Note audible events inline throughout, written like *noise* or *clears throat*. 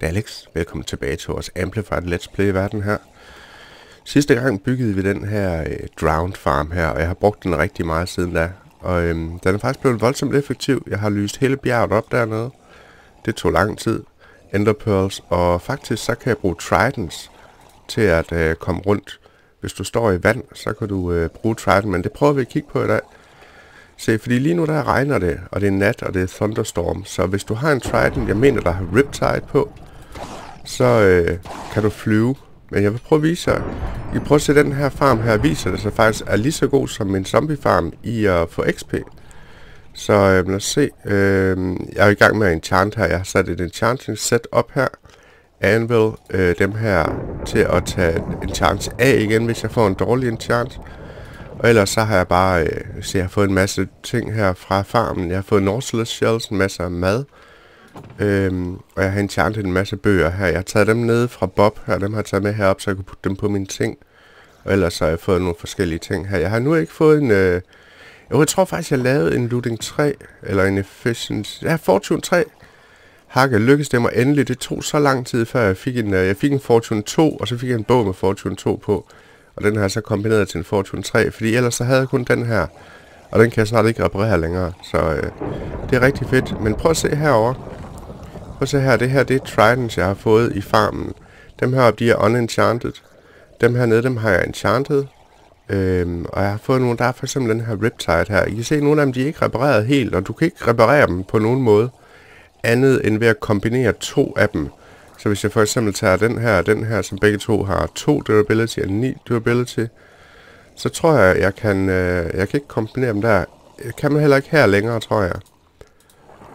Det er Alex. Velkommen tilbage til vores Amplified Let's Play-verden her. Sidste gang byggede vi den her øh, Drowned Farm her, og jeg har brugt den rigtig meget siden da. Og øhm, den er faktisk blevet voldsomt effektiv. Jeg har lyst hele bjerget op dernede. Det tog lang tid. Ender Pearls, og faktisk så kan jeg bruge Tridents til at øh, komme rundt. Hvis du står i vand, så kan du øh, bruge Trident, men det prøver vi at kigge på i dag. Se, fordi lige nu der regner det, og det er nat, og det er thunderstorm. Så hvis du har en Trident, jeg mener, der har Riptide på, så øh, kan du flyve. Men jeg vil prøve at vise jer. I prøver at se den her farm her, viser det sig faktisk er lige så god som en zombie farm i at få XP. Så øh, lad os se. Øh, jeg er i gang med en enchant her. Jeg har sat et enchanting set op her. Anvil øh, dem her til at tage enchants af igen, hvis jeg får en dårlig enchant. Og ellers så har jeg bare, øh, så jeg har fået en masse ting her fra farmen. Jeg har fået Nautilus Shells, en masse mad. Øhm, og jeg har enchantet en masse bøger her. Jeg har taget dem ned fra Bob her, dem har jeg taget med herop, så jeg kunne putte dem på mine ting. Og ellers så har jeg fået nogle forskellige ting her. Jeg har nu ikke fået en... Øh, jo, jeg tror faktisk, jeg lavede en Looting 3, eller en Efficiency... Ja, Fortune 3. Hakke lykkedes det mig endelig. Det tog så lang tid, før jeg fik en, øh, jeg fik en Fortune 2, og så fik jeg en bog med Fortune 2 på. Og den har jeg så kombineret til en Fortune 3, fordi ellers så havde jeg kun den her. Og den kan jeg snart ikke reparere længere, så øh, det er rigtig fedt. Men prøv at se herover. Prøv at se her, det her det er Tridents, jeg har fået i farmen. Dem her de er unenchanted. Dem her nede, dem har jeg enchanted. Øhm, og jeg har fået nogle, der er for eksempel den her Riptide her. I kan se, at nogle af dem de er ikke repareret helt, og du kan ikke reparere dem på nogen måde. Andet end ved at kombinere to af dem. Så hvis jeg for eksempel tager den her og den her, som begge to har to durability og 9 durability, så tror jeg, jeg kan, øh, jeg kan ikke kombinere dem der. Kan man heller ikke her længere, tror jeg.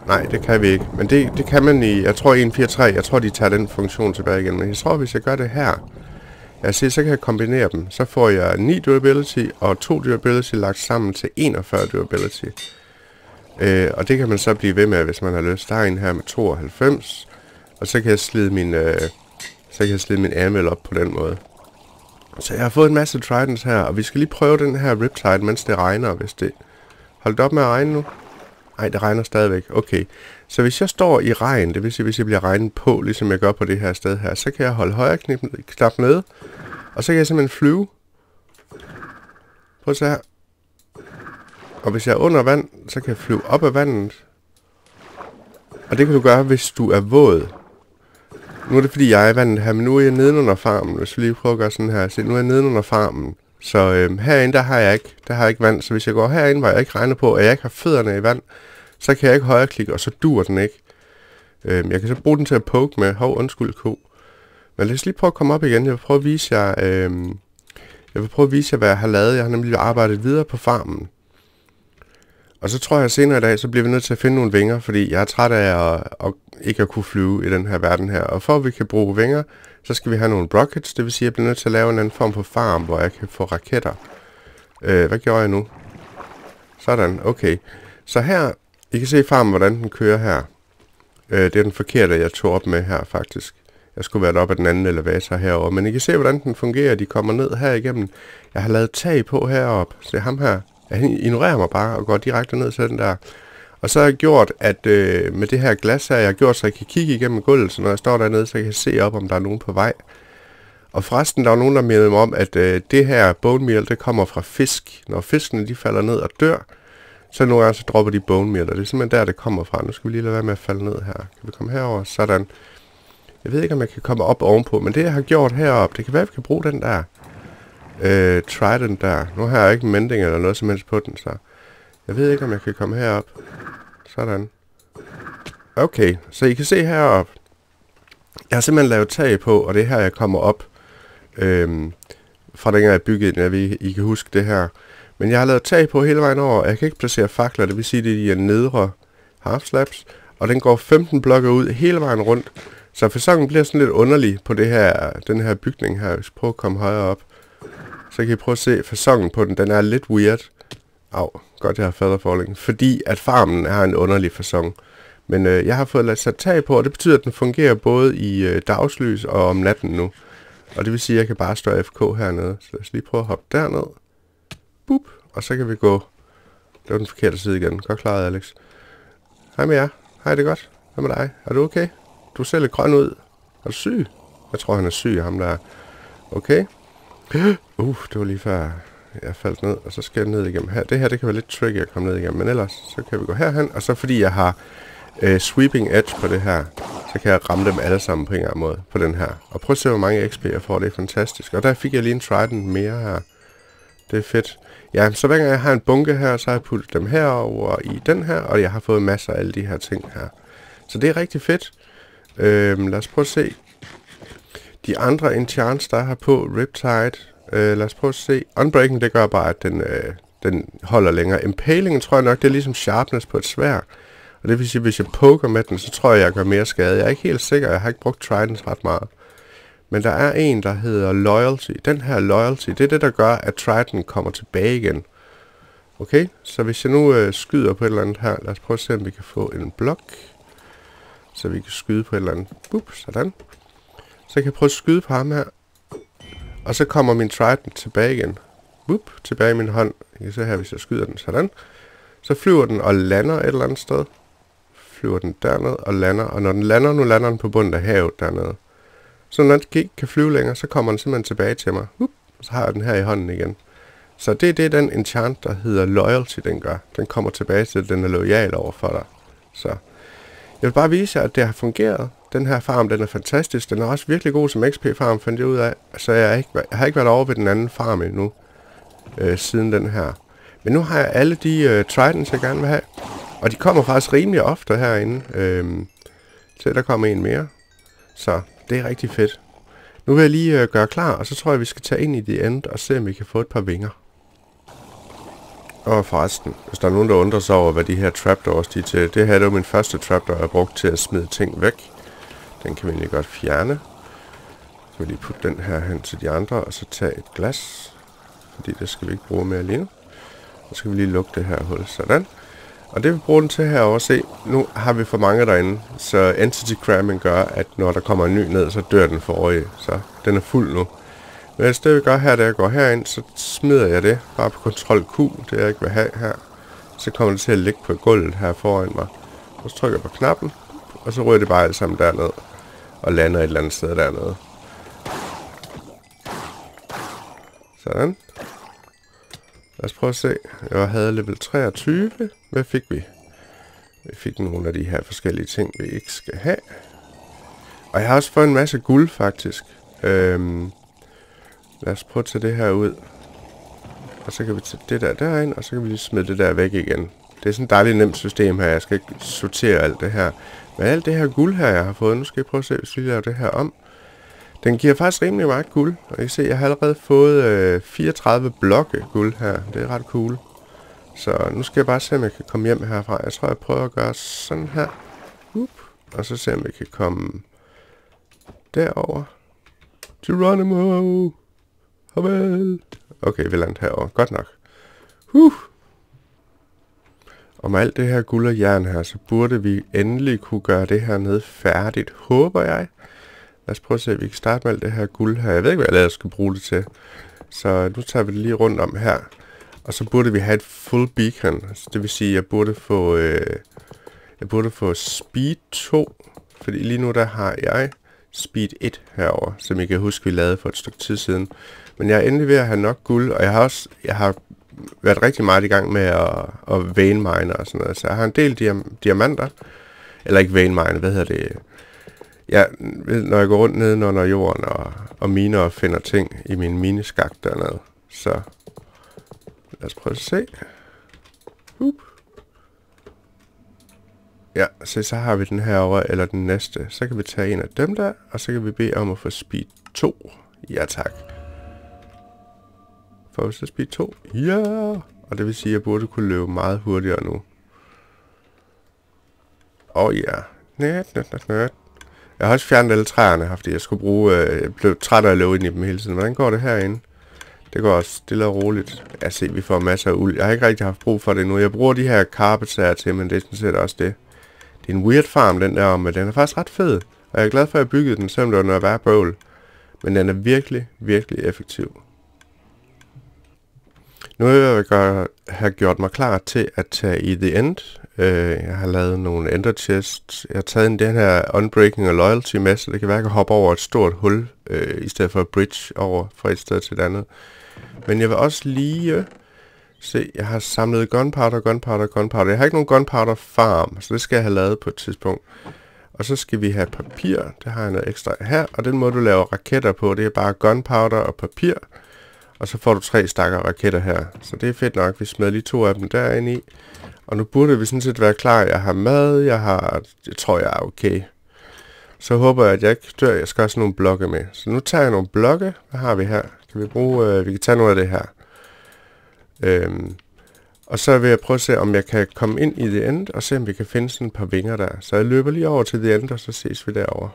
Nej, det kan vi ikke. Men det, det kan man i, jeg tror i en 4.3, jeg tror de tager den funktion tilbage igen. Men jeg tror, hvis jeg gør det her, jeg siger, så kan jeg kombinere dem. Så får jeg 9 durability og 2 durability lagt sammen til 41 durability. Øh, og det kan man så blive ved med, hvis man har lyst. Der er en her med 92, og så kan jeg slide min, øh, så kan jeg slide min anvil op på den måde. Så jeg har fået en masse tridents her, og vi skal lige prøve den her Riptide, mens det regner, hvis det... Hold op med at regne nu. Nej, det regner stadigvæk. Okay. Så hvis jeg står i regn, det vil sige, hvis jeg bliver regnet på, ligesom jeg gør på det her sted her, så kan jeg holde højre knip, knap nede, og så kan jeg simpelthen flyve. Prøv at se her. Og hvis jeg er under vand, så kan jeg flyve op af vandet. Og det kan du gøre, hvis du er våd. Nu er det fordi, jeg er vandet her, men nu er jeg nedenunder farmen. Hvis vi lige prøver at gøre sådan her. Se, nu er jeg nedenunder farmen. Så øhm, herinde, der har jeg ikke, der har jeg ikke vand. Så hvis jeg går herinde, hvor jeg ikke regner på, at jeg ikke har fødderne i vand, så kan jeg ikke højreklikke, og så dur den ikke. Øhm, jeg kan så bruge den til at poke med. Hov, undskyld, ko. Men lad os lige prøve at komme op igen. Jeg vil prøve at vise jer, øhm, jeg vil prøve at vise jer, hvad jeg har lavet. Jeg har nemlig arbejdet videre på farmen. Og så tror jeg, at senere i dag, så bliver vi nødt til at finde nogle vinger, fordi jeg er træt af at, at ikke at kunne flyve i den her verden her. Og for at vi kan bruge vinger, så skal vi have nogle rockets, det vil sige, at jeg bliver nødt til at lave en anden form for farm, hvor jeg kan få raketter. Øh, hvad gjorde jeg nu? Sådan, okay. Så her, I kan se farmen, hvordan den kører her. Øh, det er den forkerte, jeg tog op med her, faktisk. Jeg skulle være op af den anden elevator herover, men I kan se, hvordan den fungerer. De kommer ned her igennem. Jeg har lavet tag på heroppe. Se ham her. Han ignorerer mig bare og går direkte ned til den der. Og så har jeg gjort, at øh, med det her glas her, jeg har gjort, så jeg kan kigge igennem gulvet, så når jeg står dernede, så jeg kan se op, om der er nogen på vej. Og forresten, der er nogen, der mindede mig om, at øh, det her bone meal, det kommer fra fisk. Når fiskene de falder ned og dør, så nogle gange så dropper de bone meal, og det er simpelthen der, det kommer fra. Nu skal vi lige lade være med at falde ned her. Kan vi komme herover? Sådan. Jeg ved ikke, om jeg kan komme op ovenpå, men det, jeg har gjort heroppe, det kan være, at vi kan bruge den der øh, trident der. Nu har jeg ikke en mending eller noget som helst på den, så jeg ved ikke, om jeg kan komme herop. Sådan. Okay, så I kan se herop. Jeg har simpelthen lavet tag på, og det er her, jeg kommer op. Øhm, fra dengang jeg byggede den, jeg ved, I kan huske det her. Men jeg har lavet tag på hele vejen over, og jeg kan ikke placere fakler, det vil sige, det er de nedre half slabs. Og den går 15 blokke ud hele vejen rundt. Så fasongen bliver sådan lidt underlig på det her, den her bygning her. Hvis prøver at komme højere op, så kan I prøve at se fasongen på den. Den er lidt weird. Au, godt jeg har featherfalling. Fordi at farmen har en underlig fasong. Men øh, jeg har fået lagt sat tag på, og det betyder, at den fungerer både i øh, dagslys og om natten nu. Og det vil sige, at jeg kan bare stå FK hernede. Så lad os lige prøve at hoppe derned. Boop. Og så kan vi gå... Det var den forkerte side igen. Godt klaret, Alex. Hej med jer. Hej, det er godt. Hvad med dig? Er du okay? Du ser lidt grøn ud. Er du syg? Jeg tror, han er syg, ham der. Okay. *gasps* Uh, det var lige før jeg faldt ned, og så skal jeg ned igennem her. Det her, det kan være lidt tricky at komme ned igennem, men ellers, så kan vi gå herhen. Og så fordi jeg har øh, sweeping edge på det her, så kan jeg ramme dem alle sammen på en gang måde på den her. Og prøv at se, hvor mange XP jeg får, det er fantastisk. Og der fik jeg lige en trident mere her. Det er fedt. Ja, så hver gang jeg har en bunke her, så har jeg puttet dem herover i den her, og jeg har fået masser af alle de her ting her. Så det er rigtig fedt. Øhm, lad os prøve at se. De andre enchants, der har på, Riptide, øh, lad os prøve at se. Unbreaking, det gør bare, at den, øh, den holder længere. Impalingen tror jeg nok, det er ligesom sharpness på et svær. Og det vil sige, at hvis jeg poker med den, så tror jeg, jeg gør mere skade. Jeg er ikke helt sikker, jeg har ikke brugt Trident ret meget. Men der er en, der hedder Loyalty. Den her Loyalty, det er det, der gør, at Trident kommer tilbage igen. Okay, så hvis jeg nu øh, skyder på et eller andet her, lad os prøve at se, om vi kan få en blok. Så vi kan skyde på et eller andet. Bup, sådan. Så jeg kan prøve at skyde på ham her. Og så kommer min Trident tilbage igen. Whoop, tilbage i min hånd. I kan se her, hvis jeg skyder den sådan. Så flyver den og lander et eller andet sted. Flyver den derned og lander. Og når den lander, nu lander den på bunden af havet dernede. Så når den ikke kan flyve længere, så kommer den simpelthen tilbage til mig. Whoop, så har jeg den her i hånden igen. Så det er det, den enchant, der hedder Loyalty, den gør. Den kommer tilbage til, at den er lojal over for dig. Så jeg vil bare vise jer, at det har fungeret. Den her farm, den er fantastisk. Den er også virkelig god som XP-farm, fandt jeg ud af. Så jeg, ikke, jeg har ikke været over ved den anden farm endnu, øh, siden den her. Men nu har jeg alle de øh, tridents, jeg gerne vil have. Og de kommer faktisk rimelig ofte herinde. Øh, så der kommer en mere. Så det er rigtig fedt. Nu vil jeg lige øh, gøre klar, og så tror jeg, vi skal tage ind i The End og se, om vi kan få et par vinger. Og forresten, hvis der er nogen, der undrer sig over, hvad de her trapdoors de er til, det her er jo min første trapdoor, jeg har brugt til at smide ting væk. Den kan vi egentlig godt fjerne. Så vil jeg lige putte den her hen til de andre, og så tage et glas. Fordi det skal vi ikke bruge mere lige nu. Så skal vi lige lukke det her hul, sådan. Og det vi bruger den til herovre, se, nu har vi for mange derinde, så entity cramming gør, at når der kommer en ny ned, så dør den forrige, så den er fuld nu. Men det vi gør her, da jeg går herind, så smider jeg det bare på kontrol Q, det jeg ikke vil have her. Så kommer det til at ligge på gulvet her foran mig. Og så trykker jeg på knappen, og så ryger det bare alt sammen derned og lander et eller andet sted dernede. Sådan. Lad os prøve at se. Jeg havde level 23. Hvad fik vi? Vi fik nogle af de her forskellige ting, vi ikke skal have. Og jeg har også fået en masse guld, faktisk. Øhm, lad os prøve at tage det her ud. Og så kan vi tage det der derind, og så kan vi lige smide det der væk igen. Det er sådan et dejligt nemt system her. Jeg skal ikke sortere alt det her. Men alt det her guld her, jeg har fået, nu skal jeg prøve at se, hvis vi laver det her om. Den giver faktisk rimelig meget guld. Og I kan se, jeg har allerede fået øh, 34 blokke guld her. Det er ret cool. Så nu skal jeg bare se, om jeg kan komme hjem herfra. Jeg tror, jeg prøver at gøre sådan her. Up. Og så se, om jeg kan komme derover. Geronimo! Farvel! Okay, vi lander herover. Godt nok. Huh. Og med alt det her guld og jern her, så burde vi endelig kunne gøre det her ned færdigt, håber jeg. Lad os prøve at se, at vi kan starte med alt det her guld her. Jeg ved ikke, hvad jeg skal bruge det til. Så nu tager vi det lige rundt om her. Og så burde vi have et full beacon. Så det vil sige, at jeg burde få, øh, jeg burde få speed 2. Fordi lige nu der har jeg speed 1 herover, som I kan huske, vi lavede for et stykke tid siden. Men jeg er endelig ved at have nok guld, og jeg har også jeg har været rigtig meget i gang med at, at vein mine og sådan noget. Så jeg har en del diam diamanter. Eller ikke vein mine, hvad hedder det? Ja, når jeg går rundt nede under jorden og, og miner og finder ting i min mineskak dernede. Så lad os prøve at se. Hup. Ja, så, så har vi den her over eller den næste. Så kan vi tage en af dem der, og så kan vi bede om at få speed 2. Ja tak. Forward speed 2. Ja! Og det vil sige, at jeg burde kunne løbe meget hurtigere nu. Åh oh, ja. Net, net, net, net. Jeg har også fjernet alle træerne her, fordi jeg skulle bruge... Øh, jeg blev træt af at løbe ind i dem hele tiden. Hvordan går det herinde? Det går også stille og roligt. Jeg ser, vi får masser af uld. Jeg har ikke rigtig haft brug for det nu. Jeg bruger de her carpets her til, men det er sådan set også det. Det er en weird farm, den der, men den er faktisk ret fed. Og jeg er glad for, at jeg byggede den, selvom det var noget værre bøvl. Men den er virkelig, virkelig effektiv. Nu vil jeg gøre, have gjort mig klar til at tage i The End. Øh, jeg har lavet nogle Ender Chests. Jeg har taget en den her Unbreaking og Loyalty med, så det kan være, at jeg kan hoppe over et stort hul, øh, i stedet for et bridge over fra et sted til et andet. Men jeg vil også lige øh, se, jeg har samlet gunpowder, gunpowder, gunpowder. Jeg har ikke nogen gunpowder farm, så det skal jeg have lavet på et tidspunkt. Og så skal vi have papir, det har jeg noget ekstra her, og den måde du laver raketter på, det er bare gunpowder og papir. Og så får du tre stakker raketter her. Så det er fedt nok, vi smed lige to af dem derinde i. Og nu burde vi sådan set være klar. Jeg har mad, jeg har... Jeg tror, jeg er okay. Så håber jeg, at jeg ikke dør. Jeg skal også nogle blokke med. Så nu tager jeg nogle blokke. Hvad har vi her? Kan vi bruge... Øh, vi kan tage noget af det her. Øhm, og så vil jeg prøve at se, om jeg kan komme ind i The End, og se, om vi kan finde sådan et par vinger der. Så jeg løber lige over til The End, og så ses vi derovre.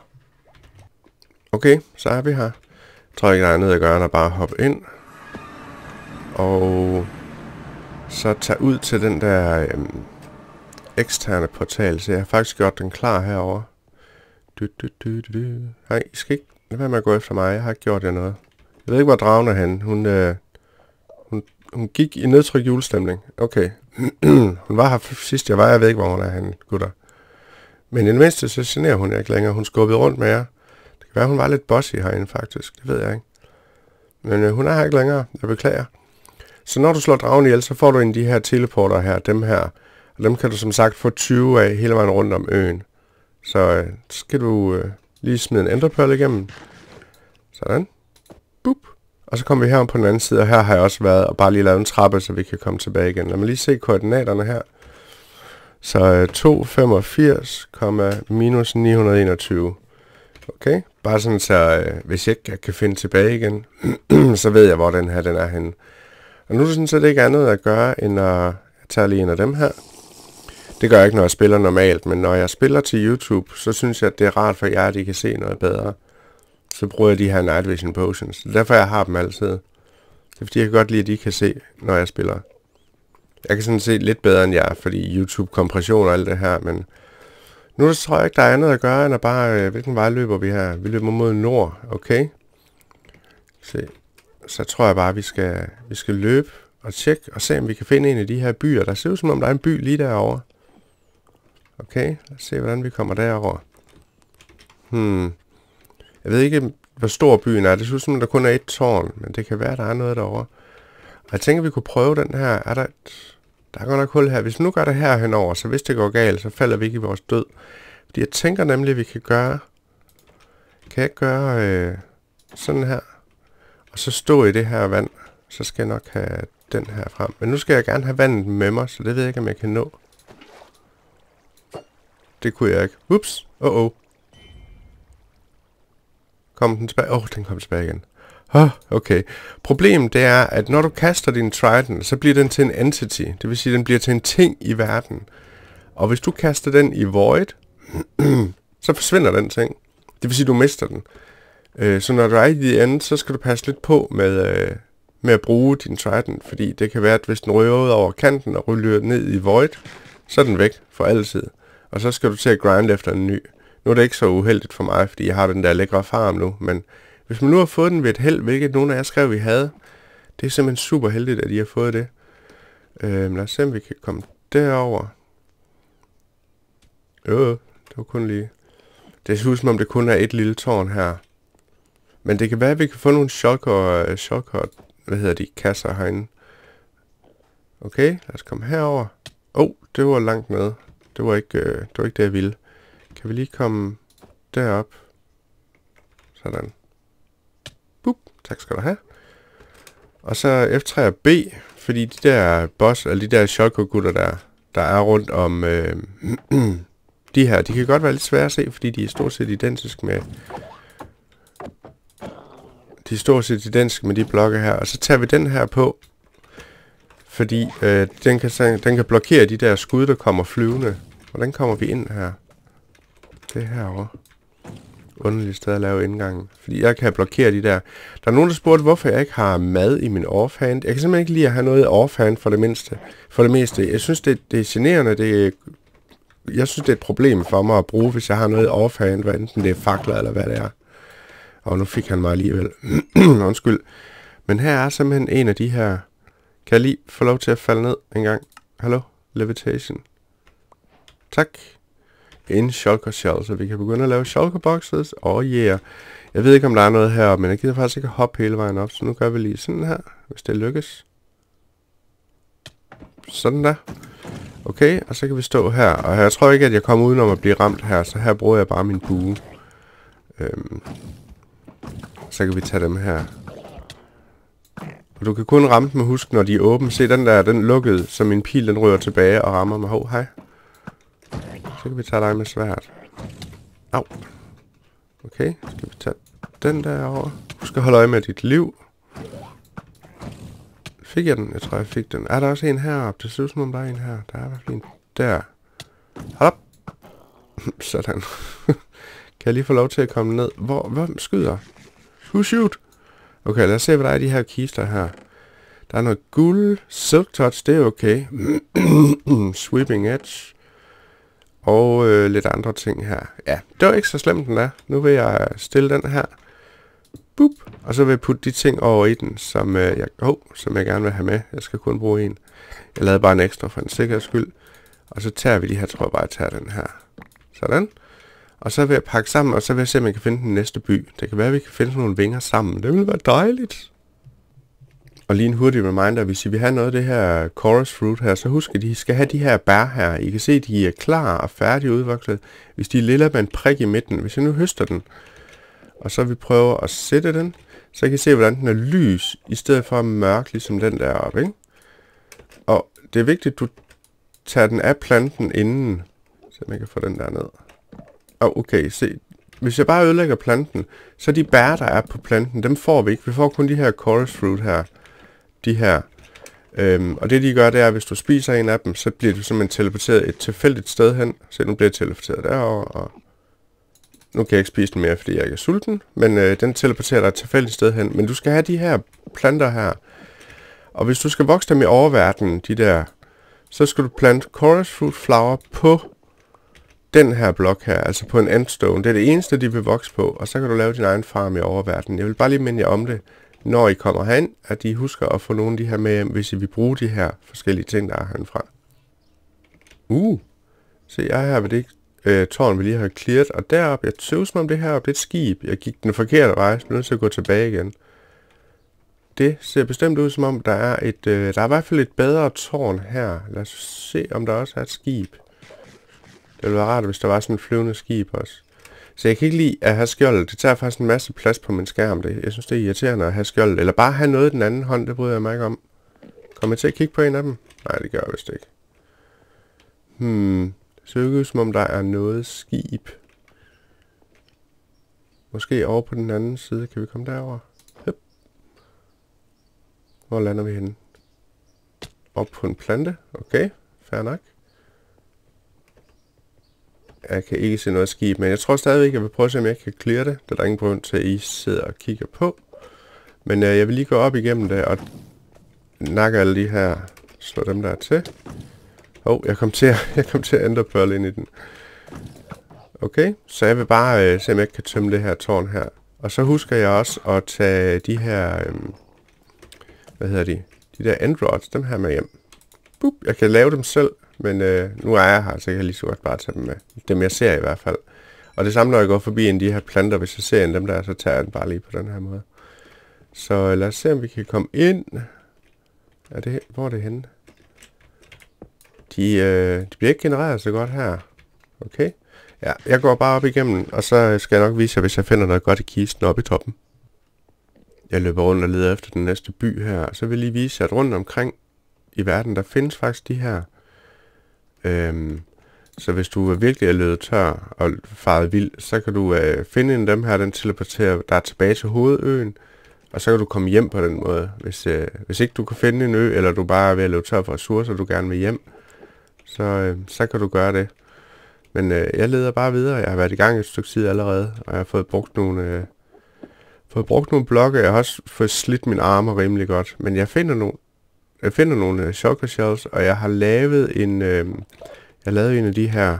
Okay, så er vi her. Jeg tror ikke, der er andet at gøre, end at bare hoppe ind. Og så tage ud til den der øhm, eksterne portal. Så jeg har faktisk gjort den klar herover. Du, du, du, du, du. Nej, I skal ikke lade være med at gå efter mig. Jeg har ikke gjort jer noget. Jeg ved ikke, hvor dragen er henne. Hun, øh, hun gik i nedtryk julestemning. Okay. *clears throat* hun var her sidst jeg var. Jeg ved ikke, hvor hun er henne, gutter. Men i det mindste, så generer hun ikke længere. Hun skubbede rundt med jer. Det kan være, hun var lidt bossy herinde, faktisk. Det ved jeg ikke. Men øh, hun er her ikke længere. Jeg beklager. Så når du slår dragen ihjel, så får du en af de her teleporter her, dem her. Og dem kan du som sagt få 20 af hele vejen rundt om øen. Så øh, skal du øh, lige smide en enderpearl igennem. Sådan. Boop. Og så kommer vi her på den anden side, og her har jeg også været og bare lige lavet en trappe, så vi kan komme tilbage igen. Lad mig lige se koordinaterne her. Så øh, 285, minus 921. Okay, bare sådan så, øh, hvis jeg ikke kan finde tilbage igen, *clears throat* så ved jeg, hvor den her den er henne. Og nu er det sådan set ikke andet at gøre, end at tage lige en af dem her. Det gør jeg ikke, når jeg spiller normalt, men når jeg spiller til YouTube, så synes jeg, at det er rart for jer, at I kan se noget bedre så bruger jeg de her Night Vision Potions. Det er derfor, jeg har dem altid. Det er fordi, jeg kan godt lide, at de kan se, når jeg spiller. Jeg kan sådan se lidt bedre end jer, fordi YouTube-kompression og alt det her, men nu tror jeg ikke, der er andet at gøre, end at bare, øh, hvilken vej løber vi her? Vi løber mod nord, okay? Se. Så tror jeg bare, vi skal, vi skal løbe og tjekke og se, om vi kan finde en af de her byer. Der ser ud som om, der er en by lige derovre. Okay, lad os se, hvordan vi kommer derover. Hmm. Jeg ved ikke, hvor stor byen er. Det ser ud som, om, der kun er et tårn, men det kan være, der er noget derovre. Og jeg tænker, vi kunne prøve den her. Er der et... Der er godt nok hul her. Hvis vi nu gør det her henover, så hvis det går galt, så falder vi ikke i vores død. Fordi jeg tænker nemlig, at vi kan gøre... Kan jeg gøre øh, sådan her? Og så stå i det her vand. Så skal jeg nok have den her frem. Men nu skal jeg gerne have vandet med mig, så det ved jeg ikke, om jeg kan nå. Det kunne jeg ikke. Ups. Oh oh. Kom den tilbage? Åh, oh, den kom tilbage igen. Oh, okay. Problemet det er, at når du kaster din Trident, så bliver den til en entity. Det vil sige, at den bliver til en ting i verden. Og hvis du kaster den i Void, *clears throat* så forsvinder den ting. Det vil sige, at du mister den. Øh, så når du er i the end, så skal du passe lidt på med, øh, med at bruge din Trident. Fordi det kan være, at hvis den ryger ud over kanten og ryger ned i Void, så er den væk for altid. Og så skal du til at grind efter en ny. Nu er det ikke så uheldigt for mig, fordi jeg har den der lækre farm nu, men hvis man nu har fået den ved et held, hvilket nogle af jer skrev, vi havde, det er simpelthen super heldigt, at I har fået det. Øh, lad os se, om vi kan komme derover. Øh, det var kun lige... Det ser ud som om, det kun er et lille tårn her. Men det kan være, at vi kan få nogle shulker, shulker øh, hvad hedder de, kasser herinde. Okay, lad os komme herover. Åh, oh, det var langt ned. Det var ikke, øh, det var ikke det, jeg ville. Kan vi lige komme derop? Sådan. Bup, Tak skal du have. Og så F3 og B, fordi de der boss, eller de der shotgun-gutter der, der er rundt om øh, *clears throat* de her, de kan godt være lidt svære at se, fordi de er stort set identiske med de er stort set identiske med de blokke her. Og så tager vi den her på, fordi øh, den, kan, den kan blokere de der skud, der kommer flyvende. Hvordan kommer vi ind her? Det er herovre. Underligt sted at lave indgangen. Fordi jeg kan blokere de der. Der er nogen, der spurgte, hvorfor jeg ikke har mad i min offhand. Jeg kan simpelthen ikke lide at have noget offhand for det mindste. For det meste. Jeg synes, det, det er generende. Det er, jeg synes, det er et problem for mig at bruge, hvis jeg har noget offhand, hvad enten det er fakler eller hvad det er. Og nu fik han mig alligevel. *clears throat* Undskyld. Men her er simpelthen en af de her Kan jeg lige få lov til at falde ned en gang? Hallo? Levitation. Tak. En shulker shell, så vi kan begynde at lave shulker boxes. Oh yeah. Jeg ved ikke, om der er noget her, men jeg gider faktisk ikke hoppe hele vejen op, så nu gør vi lige sådan her, hvis det lykkes. Sådan der. Okay, og så kan vi stå her, og jeg tror ikke, at jeg kommer udenom at blive ramt her, så her bruger jeg bare min bue. Øhm. Så kan vi tage dem her. Og du kan kun ramme dem, husk, når de er åbne. Se, den der, den lukkede, så min pil, den rører tilbage og rammer mig. Hov, hej. Så kan vi tage dig med svært. Au. Okay, skal vi tage den der over. Husk at holde øje med dit liv. Fik jeg den? Jeg tror, jeg fik den. Er der også en heroppe? Det ser ud som om der er en her. Der er i hvert fald en der. Hold op. *laughs* Sådan. *laughs* kan jeg lige få lov til at komme ned? Hvor, hvor skyder? Who shoot? Okay, lad os se, hvad der er i de her kister her. Der er noget guld. Silk touch, det er okay. *clears throat* Sweeping edge. Og øh, lidt andre ting her. Ja, det var ikke så slemt, den er. Nu vil jeg stille den her. Boop. Og så vil jeg putte de ting over i den, som, øh, jeg, oh, som jeg gerne vil have med. Jeg skal kun bruge en. Jeg lavede bare en ekstra for en sikkerheds skyld. Og så tager vi de her, tror jeg bare, jeg tager den her. Sådan. Og så vil jeg pakke sammen, og så vil jeg se, om jeg kan finde den næste by. Det kan være, at vi kan finde sådan nogle vinger sammen. Det vil være dejligt. Og lige en hurtig reminder, hvis I vil have noget af det her chorus fruit her, så husk, at I skal have de her bær her. I kan se, at de er klar og færdige udvokset. Hvis de er lille med en prik i midten, hvis jeg nu høster den, og så vi prøver at sætte den, så kan I se, hvordan den er lys, i stedet for mørk, ligesom den der oppe, ikke? Og det er vigtigt, at du tager den af planten inden, så man kan få den der ned oh, okay, se, hvis jeg bare ødelægger planten, så de bær, der er på planten, dem får vi ikke. Vi får kun de her chorus fruit her. De her. Øhm, og det de gør, det er, at hvis du spiser en af dem, så bliver du simpelthen teleporteret et tilfældigt sted hen. Så nu bliver jeg teleporteret derover og nu kan jeg ikke spise den mere, fordi jeg ikke er sulten, men øh, den teleporterer dig et tilfældigt sted hen. Men du skal have de her planter her. Og hvis du skal vokse dem i oververdenen, de der, så skal du plante chorus fruit flower på den her blok her, altså på en endstone. Det er det eneste, de vil vokse på, og så kan du lave din egen farm i oververdenen. Jeg vil bare lige minde jer om det, når I kommer hen, at I husker at få nogle af de her med hjem, hvis I vil bruge de her forskellige ting, der er herfra. Uh, se, jeg er her ved det øh, tårn, vi lige har clearet, og deroppe, jeg tøvs mig om det her, det er et skib. Jeg gik den forkerte vej, så jeg nødt til at gå tilbage igen. Det ser bestemt ud som om, der er et, øh, der er i hvert fald et bedre tårn her. Lad os se, om der også er et skib. Det ville være rart, hvis der var sådan et flyvende skib også. Så jeg kan ikke lide at have skjoldet. Det tager faktisk en masse plads på min skærm. Det. Jeg synes, det er irriterende at have skjoldet. Eller bare have noget i den anden hånd, det bryder jeg mig ikke om. Kommer jeg til at kigge på en af dem? Nej, det gør jeg vist ikke. Hmm, det ser ikke ud som om der er noget skib. Måske over på den anden side. Kan vi komme derover? Yep. Hvor lander vi henne? Op på en plante. Okay, fair nok. Jeg kan ikke se noget skib, men jeg tror stadigvæk, jeg vil prøve at se, om jeg kan clear det. Der er ingen grund til, at I sidder og kigger på. Men øh, jeg vil lige gå op igennem det og nakke alle de her, slå dem der til. Åh, oh, jeg kom til at, *laughs* jeg kom til at ændre pearl ind i den. Okay, så jeg vil bare øh, se, om jeg kan tømme det her tårn her. Og så husker jeg også at tage de her, øh, hvad hedder de, de der androids, dem her med hjem. Boop, jeg kan lave dem selv, men øh, nu er jeg her, så jeg kan lige så godt bare tage dem med. Dem jeg ser i hvert fald. Og det samme, når jeg går forbi en af de her planter, hvis jeg ser en af dem der, så tager jeg den bare lige på den her måde. Så øh, lad os se, om vi kan komme ind. Er det, hvor er det henne? De, øh, de bliver ikke genereret så godt her. Okay. Ja, jeg går bare op igennem, og så skal jeg nok vise jer, hvis jeg finder noget godt i kisten oppe i toppen. Jeg løber rundt og leder efter den næste by her, så vil jeg lige vise jer, at rundt omkring i verden, der findes faktisk de her. Øhm, så hvis du virkelig er løbet tør og faret vild, så kan du øh, finde en af dem her, den teleporterer der tilbage til hovedøen, og så kan du komme hjem på den måde. Hvis, øh, hvis ikke du kan finde en ø, eller du bare er ved at løbe tør for ressourcer, og du gerne vil hjem, så, øh, så kan du gøre det. Men øh, jeg leder bare videre. Jeg har været i gang et stykke tid allerede, og jeg har fået brugt nogle, øh, fået brugt nogle blokke. Jeg har også fået slidt mine arme rimelig godt. Men jeg finder nogle, jeg finder nogle øh, shells, og jeg har lavet en, øh, jeg lavede en af de her,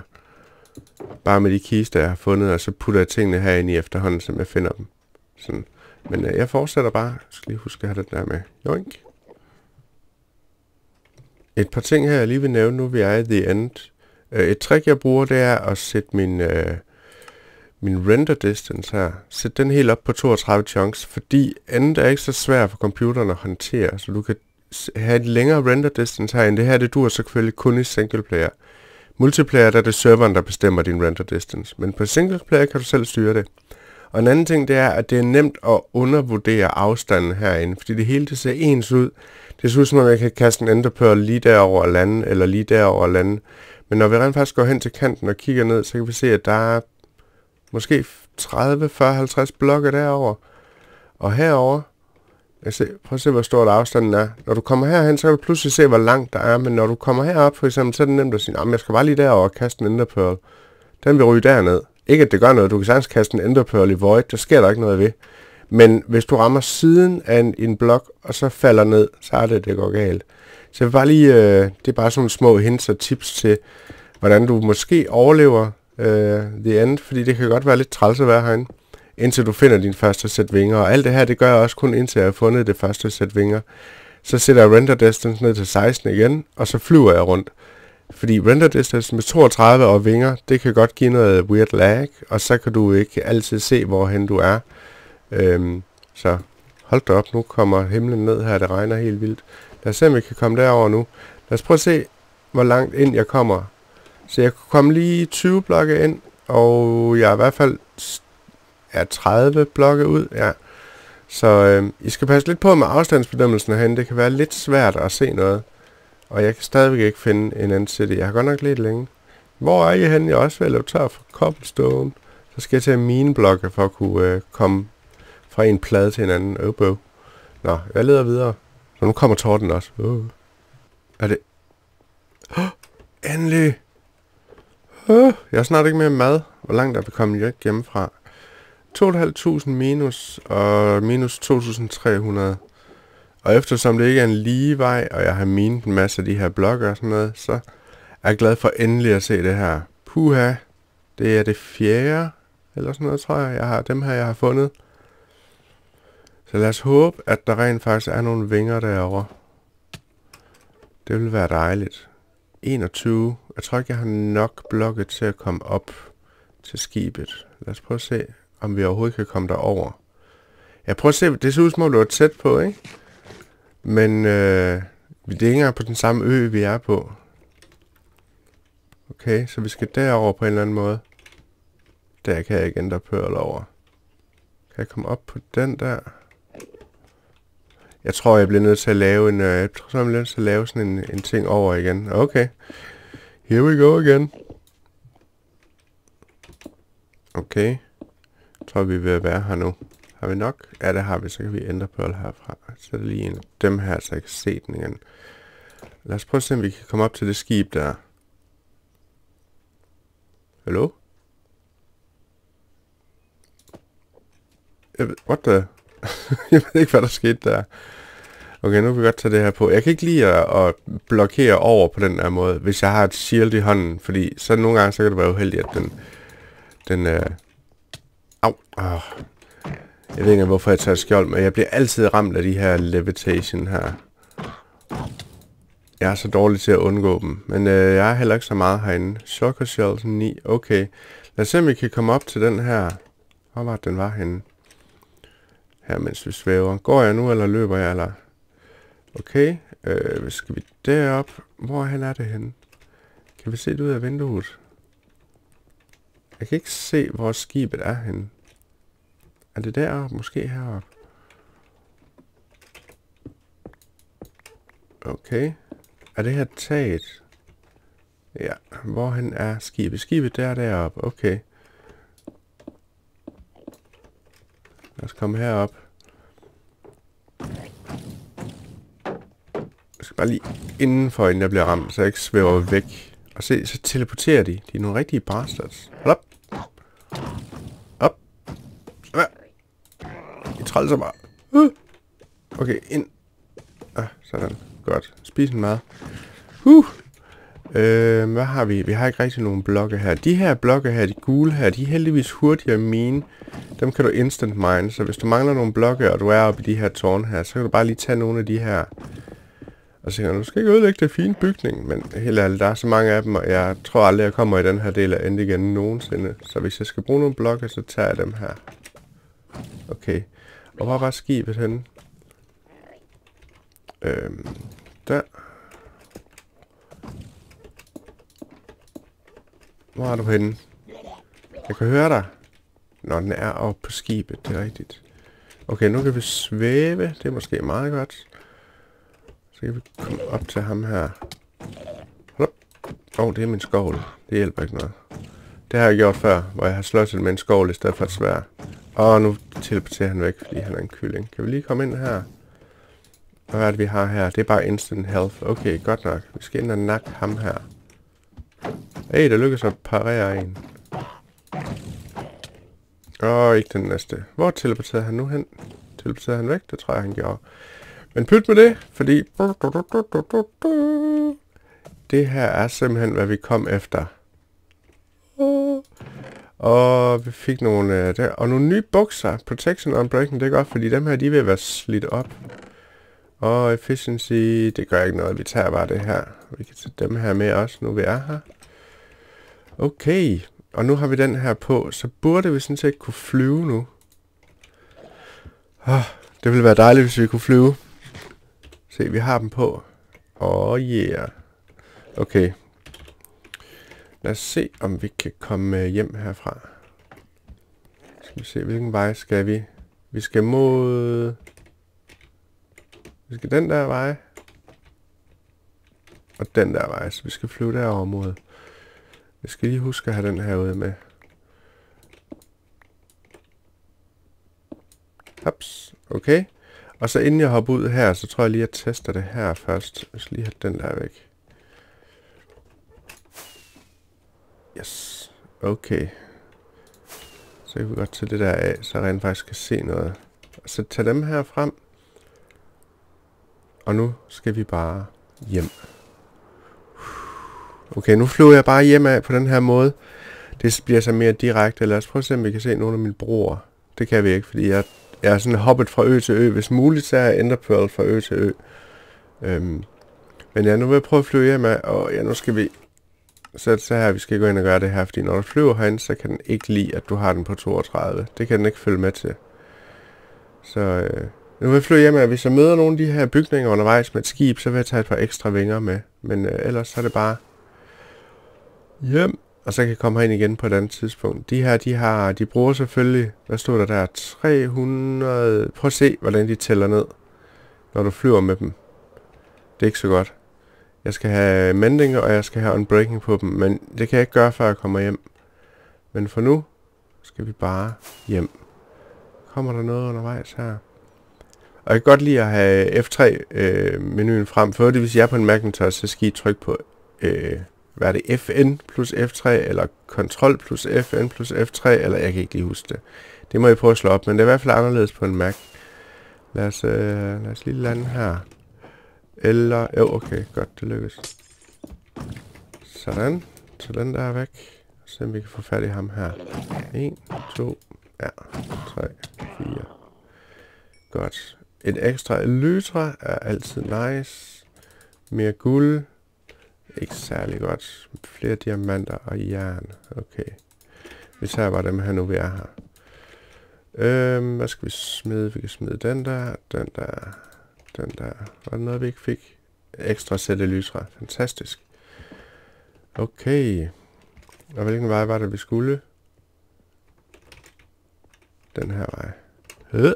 bare med de kister, jeg har fundet, og så putter jeg tingene herinde i efterhånden, som jeg finder dem. Sådan. Men øh, jeg fortsætter bare. Jeg skal lige huske at have det der med. Joink. Et par ting her, jeg lige vil nævne, nu vi er i the end. Øh, et trick, jeg bruger, det er at sætte min, øh, min render distance her. Sæt den helt op på 32 chunks, fordi andet er ikke så svært for computeren at håndtere, så du kan have en længere render distance her, end det her, det dur selvfølgelig kun i single player. Multiplayer, der er det serveren, der bestemmer din render distance, men på single player kan du selv styre det. Og en anden ting, det er, at det er nemt at undervurdere afstanden herinde, fordi det hele det ser ens ud. Det ser ud som om, jeg kan kaste en enderpearl lige derover lande, eller lige derover lande. Men når vi rent faktisk går hen til kanten og kigger ned, så kan vi se, at der er måske 30, 40, 50 blokke derover. Og herover, jeg se, prøv at se, hvor stort afstanden er. Når du kommer herhen, så kan du pludselig se, hvor langt der er. Men når du kommer herop, for eksempel, så er det nemt at sige, jeg skal bare lige derover og kaste en enderpearl. Den vil ryge derned. Ikke at det gør noget, du kan sagtens kaste en enderpearl i void, der sker der ikke noget ved. Men hvis du rammer siden af en, en blok, og så falder ned, så er det, det går galt. Så jeg vil bare lige, øh, det er bare sådan nogle små hints og tips til, hvordan du måske overlever øh, the end, fordi det kan godt være lidt træls at være herinde, indtil du finder din første sæt vinger. Og alt det her, det gør jeg også kun indtil jeg har fundet det første sæt vinger. Så sætter jeg render distance ned til 16 igen, og så flyver jeg rundt. Fordi render distance med 32 og vinger, det kan godt give noget weird lag, og så kan du ikke altid se, hvorhen du er. Øhm, så hold da op, nu kommer himlen ned her, det regner helt vildt. Lad os se, om vi kan komme derover nu. Lad os prøve at se, hvor langt ind jeg kommer. Så jeg kunne komme lige 20 blokke ind, og jeg er i hvert fald er 30 blokke ud, ja. Så øh, I skal passe lidt på med afstandsbedømmelsen herhen. Det kan være lidt svært at se noget. Og jeg kan stadigvæk ikke finde en anden city. Jeg har godt nok lidt længe. Hvor er I henne? Jeg er også ved at lave tør for cobblestone. Så skal jeg tage mine blokke for at kunne øh, komme fra en plade til en anden. Oh, oh. Nå, jeg leder videre. Så nu kommer torden også. Oh. Er det... Oh, endelig! Oh, jeg har snart ikke mere mad. Hvor langt er vi kommet hjemmefra? 2.500 minus og minus 2.300. Og eftersom det ikke er en lige vej, og jeg har minet en masse af de her blokke og sådan noget, så er jeg glad for endelig at se det her. Puha, det er det fjerde, eller sådan noget, tror jeg, jeg har dem her, jeg har fundet. Så lad os håbe, at der rent faktisk er nogle vinger derovre. Det vil være dejligt. 21. Jeg tror ikke, jeg har nok blokke til at komme op til skibet. Lad os prøve at se, om vi overhovedet kan komme derover. Jeg prøver at se, det ser ud som om det var tæt på, ikke? Men øh, vi er ikke engang på den samme ø, vi er på. Okay, så vi skal derover på en eller anden måde. Der kan jeg ikke ændre pøl over. Kan jeg komme op på den der? Jeg tror, jeg bliver nødt til at lave en... Øh, jeg tror, jeg bliver nødt til at lave sådan en, en ting over igen. Okay. Here we go again. Okay. Jeg tror, vi vil være her nu. Har vi nok? Ja, det har vi. Så kan vi ændre på herfra. Så er det lige en af dem her, så jeg kan se den igen. Lad os prøve at se, om vi kan komme op til det skib der. Hallo? Jeg ved, what the? *laughs* jeg ved ikke, hvad der skete der. Okay, nu vil vi godt tage det her på. Jeg kan ikke lide at, at blokere over på den her måde, hvis jeg har et shield i hånden, fordi så nogle gange så kan det være uheldigt, at den... den øh... Au. Oh. Jeg ved ikke hvorfor jeg tager skjold, men jeg bliver altid ramt af de her levitation her. Jeg er så dårlig til at undgå dem, men øh, jeg er heller ikke så meget herinde. Shocker Shells 9, okay. Lad os se, om vi kan komme op til den her. Hvor var den var henne? Her, mens vi svæver. Går jeg nu, eller løber jeg, eller... Okay, øh, skal vi derop? Hvor hen er det henne? Kan vi se det ud af vinduet? Jeg kan ikke se, hvor skibet er henne. Er det der? Måske heroppe? Okay. Er det her taget? Ja, hvorhen er skibet? Skibet der deroppe. Okay. Lad os komme herop. Jeg skal bare lige indenfor, inden jeg bliver ramt, så jeg ikke svæver væk. Og se, så teleporterer de. De er nogle rigtige bastards. Hold. Op. Ja. De trælser bare. Uh. Okay, ind. Ah, sådan. Godt. Spis en mad. Uh. Øh, hvad har vi? Vi har ikke rigtig nogen blokke her. De her blokke her, de gule her, de er heldigvis hurtigere mine. Dem kan du instant mine, så hvis du mangler nogle blokke, og du er oppe i de her tårne her, så kan du bare lige tage nogle af de her Og så kan du skal ikke ødelægge det fine bygning, men helt ærligt, der er så mange af dem, og jeg tror aldrig, jeg kommer i den her del af End igen nogensinde. Så hvis jeg skal bruge nogle blokke, så tager jeg dem her. Okay. Og hvor var skibet henne? Øhm, der. Hvor er du henne? Jeg kan høre dig. Nå, den er oppe på skibet, det er rigtigt. Okay, nu kan vi svæve. Det er måske meget godt. Så kan vi komme op til ham her. Hold op. Åh, oh, det er min skovl. Det hjælper ikke noget. Det har jeg gjort før, hvor jeg har slået med en skovl i stedet for et svær. Og nu teleporterer han væk, fordi han er en kylling. Kan vi lige komme ind her? Hvad er det, vi har her? Det er bare instant health. Okay, godt nok. Vi skal ind og nakke ham her. Hey, det lykkedes at parere en. Åh, ikke den næste. Hvor teleporterede han nu hen? Teleporterede han væk? Det tror jeg, han gjorde. Men pyt med det, fordi... Det her er simpelthen, hvad vi kom efter. Og vi fik nogle, øh, der, og nogle nye bukser. Protection on breaking, det er godt, fordi dem her, de vil være slidt op. Og efficiency, det gør ikke noget. Vi tager bare det her. Vi kan tage dem her med også, nu vi er her. Okay, og nu har vi den her på, så burde vi sådan set kunne flyve nu. Oh, det ville være dejligt, hvis vi kunne flyve. Se, vi har dem på. Oh yeah. Okay. Lad os se, om vi kan komme øh, hjem herfra. Skal vi se, hvilken vej skal vi? Vi skal mod... Vi skal den der vej. Og den der vej, så vi skal flyve derover mod. Jeg skal lige huske at have den her ude med. Hops, okay. Og så inden jeg hopper ud her, så tror jeg lige, at jeg tester det her først. Jeg skal lige have den der væk. Yes, okay. Så kan vi godt tage det der af, så jeg rent faktisk kan se noget. Og så tage dem her frem. Og nu skal vi bare hjem. Okay, nu flyver jeg bare hjem af på den her måde. Det bliver så mere direkte. Lad os prøve at se, om vi kan se nogle af mine broer. Det kan vi ikke, fordi jeg, jeg er sådan hoppet fra ø til ø. Hvis muligt, så er jeg Enderpearl fra ø til ø. Øhm, men ja, nu vil jeg prøve at flyve hjem af, og ja, nu skal vi så, så her, vi skal gå ind og gøre det her, fordi når du flyver herinde, så kan den ikke lide, at du har den på 32. Det kan den ikke følge med til. Så øh, nu vil jeg flyve hjem, og hvis jeg møder nogle af de her bygninger undervejs med et skib, så vil jeg tage et par ekstra vinger med. Men øh, ellers så er det bare hjem, og så kan jeg komme herind igen på et andet tidspunkt. De her, de har, de bruger selvfølgelig, hvad stod der der, 300, prøv at se, hvordan de tæller ned, når du flyver med dem. Det er ikke så godt. Jeg skal have mending, og jeg skal have unbreaking på dem, men det kan jeg ikke gøre, før jeg kommer hjem. Men for nu skal vi bare hjem. Kommer der noget undervejs her? Og jeg kan godt lide at have F3-menuen øh, frem, for det hvis jeg er på en Macintosh, så skal I trykke på, øh, hvad er det, FN plus F3, eller Ctrl plus FN plus F3, eller jeg kan ikke lige huske det. Det må I prøve at slå op, men det er i hvert fald anderledes på en Mac. Lad os, øh, lad os lige lande her. Eller, jo okay, godt, det lykkes. Sådan, så den der er væk. Så vi kan få fat i ham her. 1, 2, ja, 3, 4. Godt. Et ekstra elytra er altid nice. Mere guld. Ikke særlig godt. Flere diamanter og jern. Okay. Vi tager bare dem her nu, vi er her. Øhm, hvad skal vi smide? Vi kan smide den der, den der, den der. Var det noget, vi ikke fik? Ekstra sætte af lysre. Fantastisk. Okay. Og hvilken vej var det, vi skulle? Den her vej. Øh.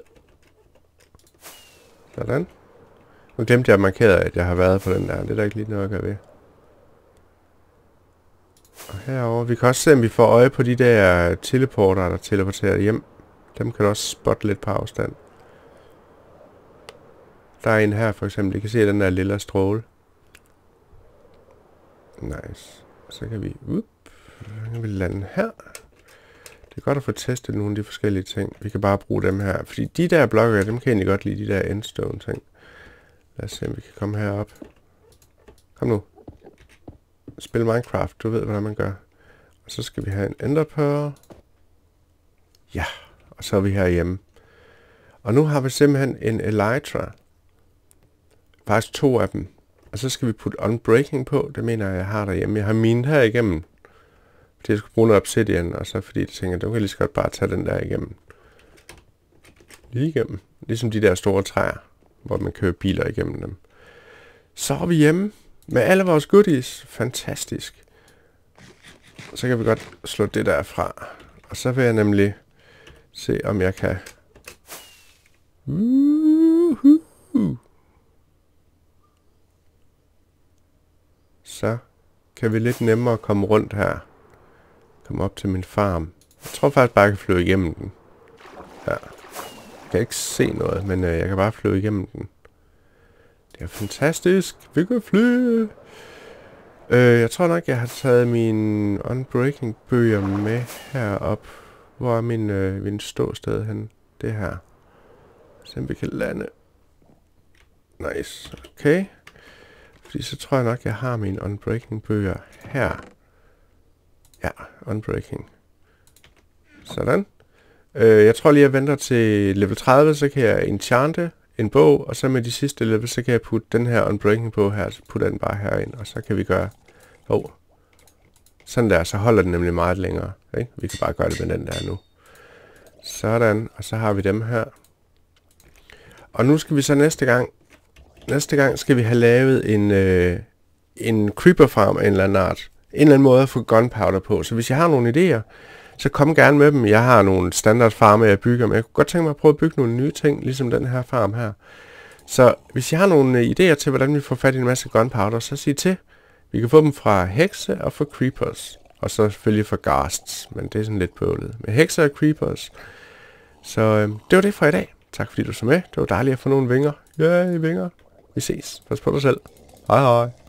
Sådan. Nu glemte jeg at markere, at jeg har været på den der. Det er der ikke lige noget at gøre ved. Og herover vi kan også se, om vi får øje på de der teleporter, der teleporterer hjem. Dem kan du også spotte lidt på afstand. Der er en her for eksempel. I kan se den der lille stråle. Nice. Så kan vi... Up, så kan vi lande her. Det er godt at få testet nogle af de forskellige ting. Vi kan bare bruge dem her. Fordi de der blokke, dem kan jeg egentlig godt lide, de der endstone ting. Lad os se, om vi kan komme herop. Kom nu. Spil Minecraft, du ved, hvordan man gør. Og så skal vi have en enderpearl. Ja, og så er vi herhjemme. Og nu har vi simpelthen en elytra. Faktisk to af dem. Og så skal vi putte unbreaking på. Det mener jeg, jeg har derhjemme. Jeg har mine her igennem. Fordi jeg skulle bruge noget obsidian, og så fordi jeg tænker, du kan lige så godt bare tage den der igennem. Lige igennem. Ligesom de der store træer, hvor man kører biler igennem dem. Så er vi hjemme med alle vores goodies. Fantastisk. Så kan vi godt slå det der fra. Og så vil jeg nemlig se, om jeg kan... Uh. Så kan vi lidt nemmere komme rundt her. Komme op til min farm. Jeg tror faktisk bare, jeg kan flyve igennem den. Ja. Jeg kan ikke se noget, men øh, jeg kan bare flyve igennem den. Det er fantastisk. Vi kan flyve. Øh, jeg tror nok, jeg har taget mine unbreaking bøger med herop. Hvor er min, øh, min ståsted hen? Det her. Så vi kan lande. Nice. Okay. Fordi så tror jeg nok, jeg har mine unbreaking bøger her. Ja, unbreaking. Sådan. Øh, jeg tror lige, jeg venter til level 30, så kan jeg enchante en bog, og så med de sidste level, så kan jeg putte den her unbreaking på her, så putter den bare herind, og så kan vi gøre... Oh. Sådan der, så holder den nemlig meget længere. Ikke? Vi kan bare gøre det med den der nu. Sådan, og så har vi dem her. Og nu skal vi så næste gang, næste gang skal vi have lavet en, øh, en creeper farm af en eller anden art. En eller anden måde at få gunpowder på. Så hvis jeg har nogle idéer, så kom gerne med dem. Jeg har nogle standard farme, jeg bygger, men jeg kunne godt tænke mig at prøve at bygge nogle nye ting, ligesom den her farm her. Så hvis jeg har nogle øh, idéer til, hvordan vi får fat i en masse gunpowder, så sig til. Vi kan få dem fra hekse og fra creepers. Og så selvfølgelig fra ghasts, men det er sådan lidt bøvlet. Med hekse og creepers. Så øh, det var det for i dag. Tak fordi du så med. Det var dejligt at få nogle vinger. Ja, vinger. Vi ses. Pas på dig selv. Hej hej.